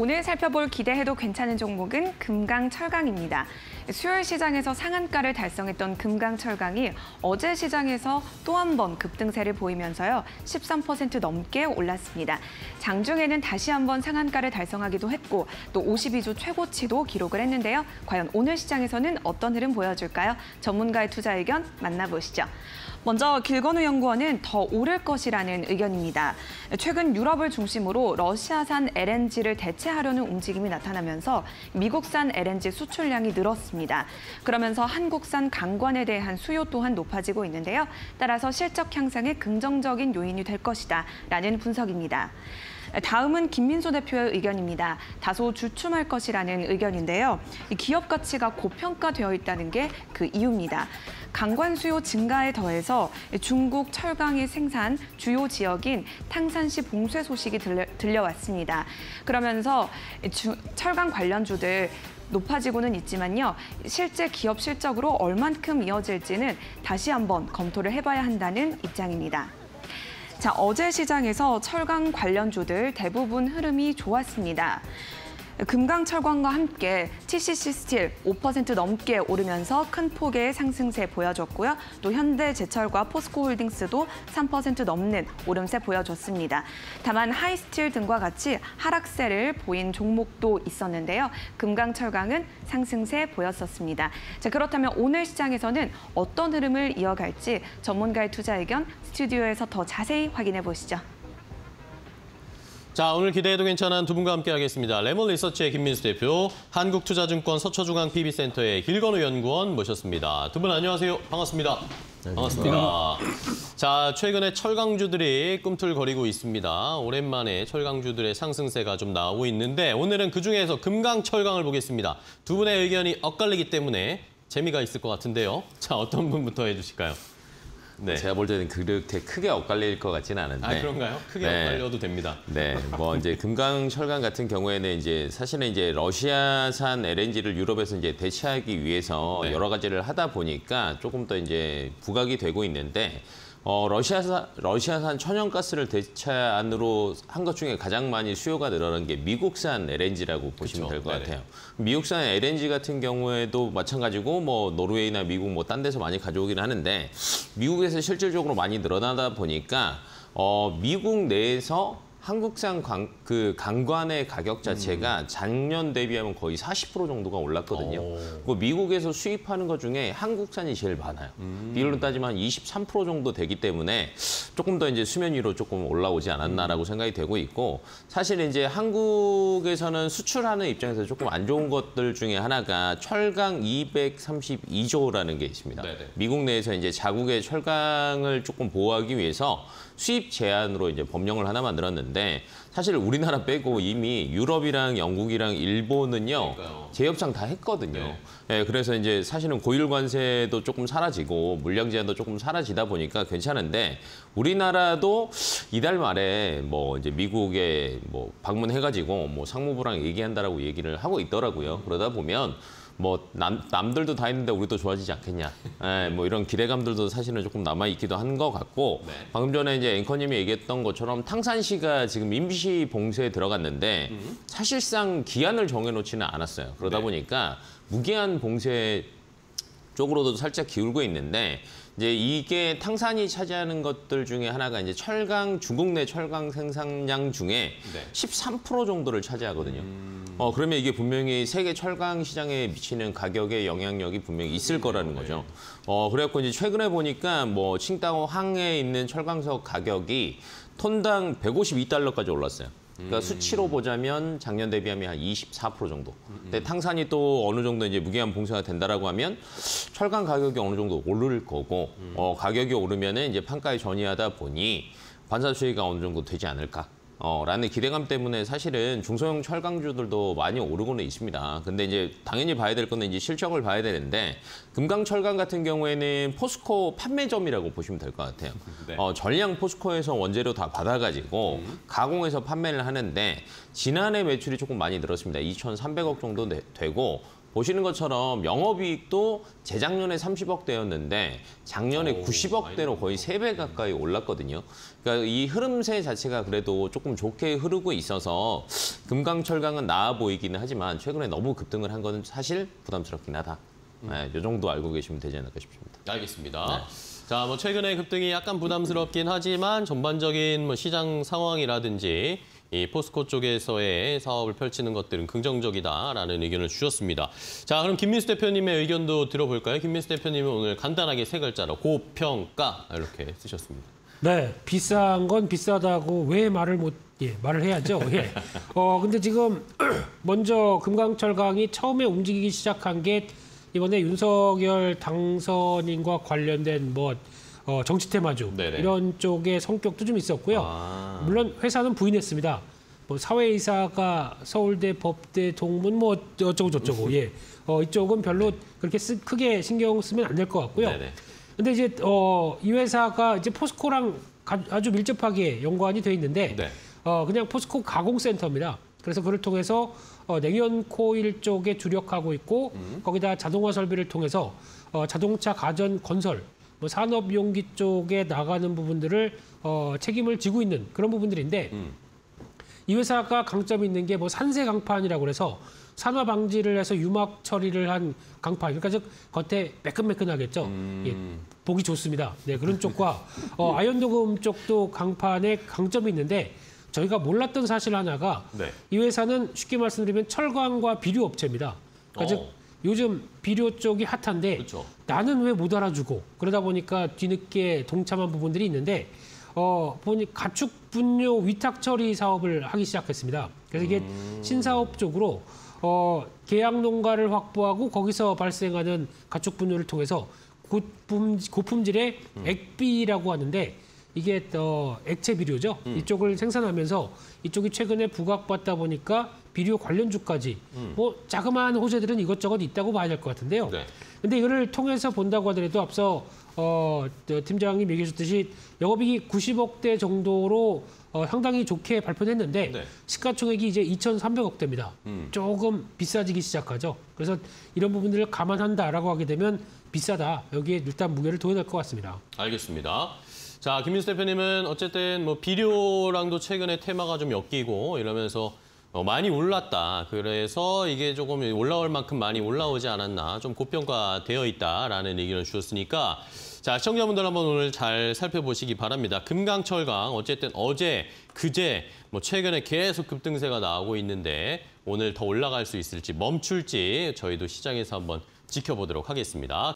오늘 살펴볼 기대해도 괜찮은 종목은 금강철강입니다. 수요일 시장에서 상한가를 달성했던 금강철강이 어제 시장에서 또 한 번 급등세를 보이면서요. 13% 넘게 올랐습니다. 장중에는 다시 한번 상한가를 달성하기도 했고 또 52주 최고치도 기록을 했는데요. 과연 오늘 시장에서는 어떤 흐름 보여줄까요? 전문가의 투자 의견 만나보시죠. 먼저 길건우 연구원은 더 오를 것이라는 의견입니다. 최근 유럽을 중심으로 러시아산 LNG를 대체하려는 움직임이 나타나면서 미국산 LNG 수출량이 늘었습니다. 그러면서 한국산 강관에 대한 수요 또한 높아지고 있는데요. 따라서 실적 향상에 긍정적인 요인이 될 것이다 라는 분석입니다. 다음은 김민소 대표의 의견입니다. 다소 주춤할 것이라는 의견인데요. 기업 가치가 고평가되어 있다는 게 그 이유입니다. 강관 수요 증가에 더해서 중국 철강의 생산 주요 지역인 탕산시 봉쇄 소식이 들려, 들려 왔습니다. 그러면서 주, 철강 관련주들 높아지고는 있지만요. 실제 기업 실적으로 얼만큼 이어질지는 다시 한번 검토를 해봐야 한다는 입장입니다. 자, 어제 시장에서 철강 관련주들 대부분 흐름이 좋았습니다. 금강철강과 함께 TCC 스틸 5% 넘게 오르면서 큰 폭의 상승세 보여줬고요. 또 현대제철과 포스코홀딩스도 3% 넘는 오름세 보여줬습니다. 다만 하이스틸 등과 같이 하락세를 보인 종목도 있었는데요. 금강철강은 상승세 보였었습니다. 자, 그렇다면 오늘 시장에서는 어떤 흐름을 이어갈지 전문가의 투자 의견 스튜디오에서 더 자세히 확인해 보시죠. 자, 오늘 기대해도 괜찮은 두 분과 함께 하겠습니다. 레몬 리서치의 김민수 대표, 한국투자증권 서초중앙 PB센터의 길건우 연구원 모셨습니다. 두 분 안녕하세요. 반갑습니다. 반갑습니다. 자, 최근에 철강주들이 꿈틀거리고 있습니다. 오랜만에 철강주들의 상승세가 좀 나오고 있는데 오늘은 그중에서 금강철강을 보겠습니다. 두 분의 의견이 엇갈리기 때문에 재미가 있을 것 같은데요. 자, 어떤 분부터 해주실까요? 네. 제가 볼 때는 그렇게 크게 엇갈릴 것 같지는 않은데. 아 그런가요? 크게 네. 엇갈려도 됩니다. 네, 뭐 이제 금강 철강 같은 경우에는 이제 사실은 이제 러시아산 LNG를 유럽에서 이제 대체하기 위해서 네. 여러 가지를 하다 보니까 조금 더 이제 부각이 되고 있는데 어, 러시아산, 러시아산 천연가스를 대체안으로 한 것 중에 가장 많이 수요가 늘어난 게 미국산 LNG라고 보시면 될 것 같아요. 미국산 LNG 같은 경우에도 마찬가지고 뭐 노르웨이나 미국 뭐 딴 데서 많이 가져오긴 하는데 미국에서 실질적으로 많이 늘어나다 보니까 어, 미국 내에서 한국산 강, 그 강관의 가격 자체가 음. 작년 대비하면 거의 40% 정도가 올랐거든요. 그 미국에서 수입하는 것 중에 한국산이 제일 많아요. 음. 비율로 따지면 23% 정도 되기 때문에 조금 더 이제 수면 위로 조금 올라오지 않았나라고 음. 생각이 되고 있고 사실 이제 한국에서는 수출하는 입장에서 조금 안 좋은 것들 중에 하나가 철강 232조라는 게 있습니다. 네네. 미국 내에서 이제 자국의 철강을 조금 보호하기 위해서 수입 제한으로 이제 법령을 하나 만들었는데 사실 우리나라 빼고 이미 유럽이랑 영국이랑 일본은요 그러니까요. 제협상 다 했거든요. 네. 네, 그래서 이제 사실은 고율 관세도 조금 사라지고 물량 제한도 조금 사라지다 보니까 괜찮은데 우리나라도 이달 말에 뭐 이제 미국에 뭐 방문해가지고 뭐 상무부랑 얘기한다라고 얘기를 하고 있더라고요. 그러다 보면 뭐 남, 남들도 다 했는데 우리도 좋아지지 않겠냐. 예, 뭐 이런 기대감들도 사실은 조금 남아있기도 한 것 같고 네. 방금 전에 이제 앵커님이 얘기했던 것처럼 탕산시가 지금 임시 봉쇄에 들어갔는데 음. 사실상 기한을 정해놓지는 않았어요. 그러다 네. 보니까 무기한 봉쇄 쪽으로도 살짝 기울고 있는데 이제 이게 탕산이 차지하는 것들 중에 하나가 이제 철강 중국 내 철강 생산량 중에 네. 13% 정도를 차지하거든요. 음... 어 그러면 이게 분명히 세계 철강 시장에 미치는 가격의 영향력이 분명히 있을 거라는 거죠. 네. 어 그래갖고 이제 최근에 보니까 뭐 칭따오 항에 있는 철강석 가격이 톤당 152달러까지 올랐어요. 그러니까 음. 수치로 보자면 작년 대비하면 한 24% 정도. 근데 탕산이 또 어느 정도 이제 무기한 봉쇄가 된다라고 하면 철강 가격이 어느 정도 오를 거고 음. 어, 가격이 오르면은 이제 판가에 전이하다 보니 반사 수익가 어느 정도 되지 않을까. 어, 라는 기대감 때문에 사실은 중소형 철강주들도 많이 오르고는 있습니다. 근데 이제 당연히 봐야 될 거는 이제 실적을 봐야 되는데 금강철강 같은 경우에는 포스코 판매점이라고 보시면 될 것 같아요. 네. 어, 전량 포스코에서 원재료 다 받아가지고 음. 가공해서 판매를 하는데 지난해 매출이 조금 많이 늘었습니다. 2,300억 정도 되고 보시는 것처럼 영업이익도 재작년에 30억대였는데 작년에 오, 90억대로 거의 세배 가까이 올랐거든요. 그러니까 이 흐름세 자체가 그래도 조금 좋게 흐르고 있어서 금강철강은 나아 보이기는 하지만 최근에 너무 급등을 한 거는 사실 부담스럽긴 하다. 네, 이 정도 알고 계시면 되지 않을까 싶습니다. 알겠습니다. 자, 뭐 최근에 급등이 약간 부담스럽긴 하지만 전반적인 뭐 시장 상황이라든지 이 포스코 쪽에서의 사업을 펼치는 것들은 긍정적이다라는 의견을 주셨습니다. 자, 그럼 김민수 대표님의 의견도 들어볼까요? 김민수 대표님은 오늘 간단하게 세 글자로 고평가 이렇게 쓰셨습니다. 네, 비싼 건 비싸다고 왜 말을 못, 예, 말을 해야죠. 예. 어, 근데 지금 먼저 금강철강이 처음에 움직이기 시작한 게 이번에 윤석열 당선인과 관련된 뭐 어, 정치 테마주 네네. 이런 쪽의 성격도 좀 있었고요. 아. 물론 회사는 부인했습니다. 뭐 사회이사가 서울대 법대 동문 뭐 어쩌고 저쩌고 예. 어, 이쪽은 별로 그렇게 쓰, 크게 신경 쓰면 안 될 것 같고요. 네네. 근데 이제 어, 이 회사가 이제 포스코랑 가- 아주 밀접하게 연관이 돼 있는데 네. 어, 그냥 포스코 가공센터입니다. 그래서 그를 통해서 어, 냉연 코일 쪽에 주력하고 있고 거기다 자동화 설비를 통해서 어, 자동차 가전 건설 뭐 산업 용기 쪽에 나가는 부분들을 어, 책임을 지고 있는 그런 부분들인데 음. 이 회사가 강점이 있는 게 뭐 산세 강판이라고 그래서 산화 방지를 해서 유막 처리를 한 강판 그러니까 즉 겉에 매끈매끈하겠죠. 음. 예, 보기 좋습니다. 네 그런 쪽과 어, 아연 도금 쪽도 강판에 강점이 있는데 저희가 몰랐던 사실 하나가 네. 이 회사는 쉽게 말씀드리면 철강과 비료 업체입니다. 그러니까 어. 즉 요즘 비료 쪽이 핫한데 그렇죠. 나는 왜 못 알아주고 그러다 보니까 뒤늦게 동참한 부분들이 있는데 어 보니 가축 분뇨 위탁 처리 사업을 하기 시작했습니다. 그래서 이게 신사업 쪽으로 어 계약 농가를 확보하고 거기서 발생하는 가축 분뇨를 통해서 고품 고품질의 액비라고 하는데 이게 어 액체 비료죠. 이쪽을 생산하면서 이쪽이 최근에 부각받다 보니까 비료 관련주까지 뭐 자그마한 호재들은 이것저것 있다고 봐야 될 것 같은데요. 네. 근데 이거를 통해서 본다고 하더라도 앞서 어, 저 팀장님 얘기해 주셨듯이 영업이익이 90억대 정도로 어, 상당히 좋게 발표했는데 네. 시가총액이 이제 2,300억 대입니다. 음. 조금 비싸지기 시작하죠. 그래서 이런 부분들을 감안한다라고 하게 되면 비싸다. 여기에 일단 무게를 둬야 될 것 같습니다. 알겠습니다. 자, 김민수 대표님은 어쨌든 뭐 비료랑도 최근에 테마가 좀 엮이고 이러면서 어, 많이 올랐다. 그래서 이게 조금 올라올 만큼 많이 올라오지 않았나. 좀 고평가되어 있다라는 의견을 주셨으니까 자, 시청자분들 한번 오늘 잘 살펴보시기 바랍니다. 금강철강 어쨌든 어제, 그제 뭐 최근에 계속 급등세가 나오고 있는데 오늘 더 올라갈 수 있을지 멈출지 저희도 시장에서 한번 지켜보도록 하겠습니다.